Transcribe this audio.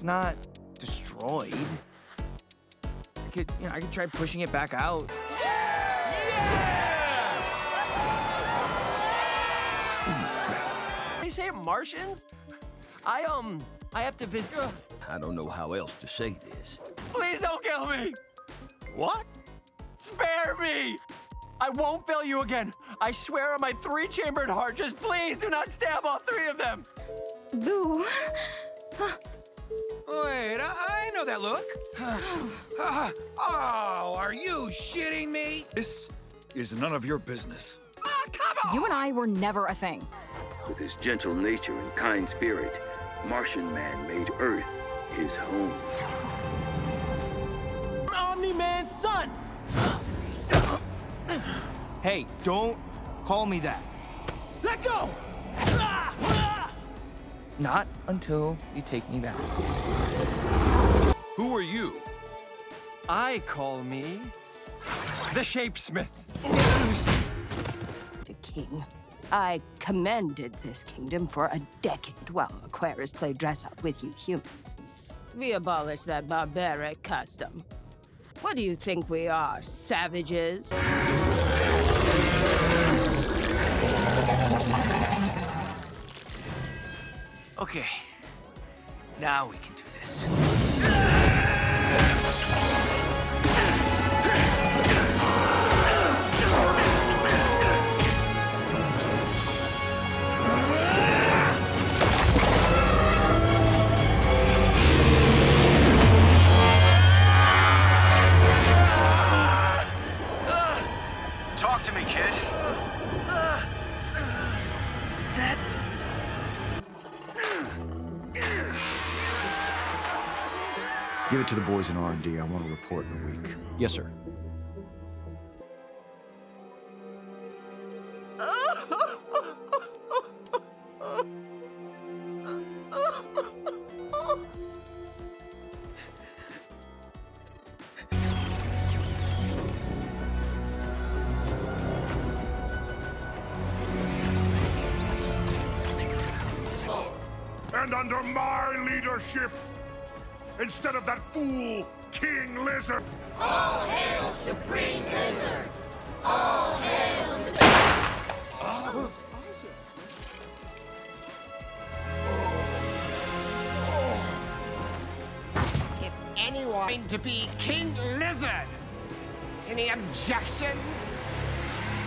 it's not destroyed. I could, you know, I could try pushing it back out. They say Martians? I, um, I have to visit. I don't know how else to say this. Please don't kill me! What? Spare me! I won't fail you again. I swear on my three-chambered heart, just please do not stab all three of them. Boo. Wait, I, I know that look. oh, are you shitting me? This is none of your business. Ah, come on! You and I were never a thing. With his gentle nature and kind spirit, Martian Man made Earth his home. Omni-Man's son! Hey, don't call me that. Let go! Not until you take me back. Who are you? I call me the Shapesmith. The king. I commanded this kingdom for a decade while Aquarus played dress up with you humans. We abolished that barbaric custom. What do you think we are, savages? Okay, now we can do this. Give it to the boys in R&D. I want a report in a week. Yes, sir. And under my leadership, instead of that fool, King Lizard. All hail Supreme Lizard! All hail Supreme. Uh, If anyone to be King Lizard, any objections?